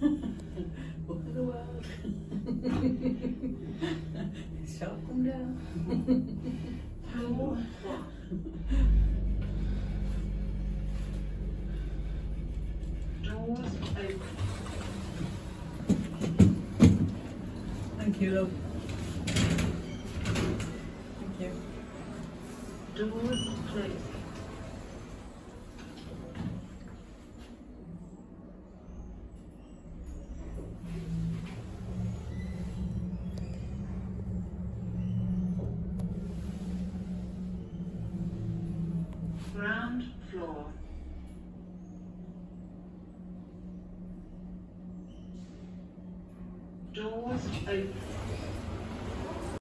what a world. Shut them down. Doors open. Thank you, love. Thank you. Doors closed. Doors open.